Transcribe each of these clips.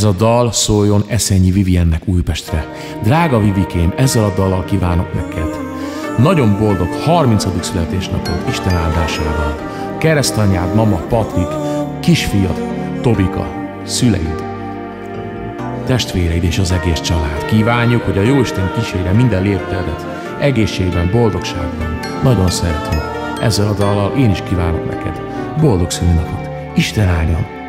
Ez a dal szóljon Eszenyi Viviennek Újpestre. Drága Vivikém, ezzel a dallal kívánok neked. Nagyon boldog 30. születésnapod Isten áldásával. Keresztanyád, mama Patrik, kisfiad Tobika, szüleid, testvéreid és az egész család. Kívánjuk, hogy a Jóisten kísérje minden léptedet, egészségben, boldogságban. Nagyon szeretünk. Ezzel a dallal én is kívánok neked. Boldog szülinapot. Isten áldjon!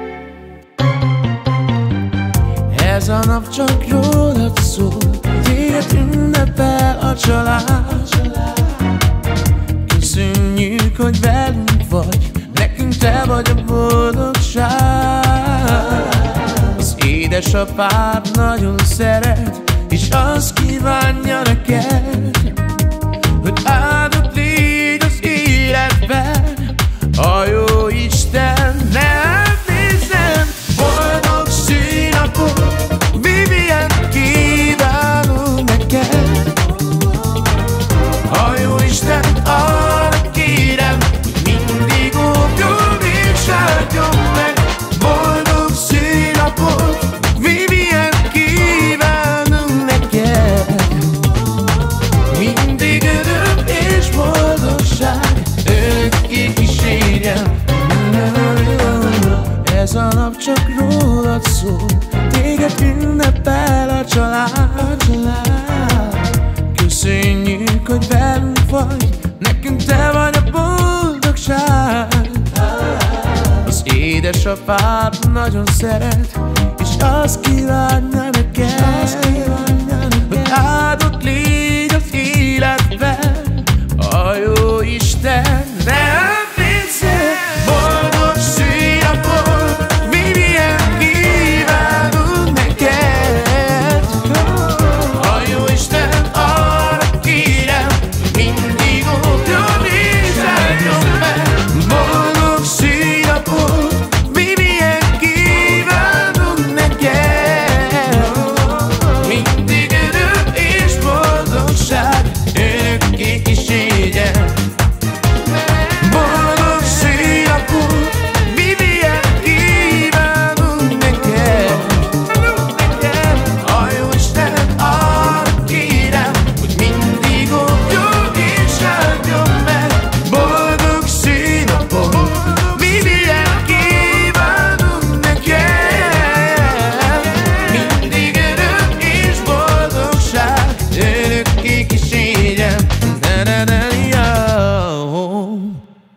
Ez a nap csak rólad szól, téged ünnepel a család. Köszönjük, hogy velünk vagy, nekünk te vagy a boldogság. Az édesapád nagyon szeret, és azt kívánja neked, nap csak rólad szól. Téged ünnepel a család. Köszönjük, hogy velünk vagy. Nekünk te vagy a boldogság. Az édesapád nagyon szeret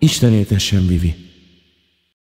Isten éltessen, Vivi!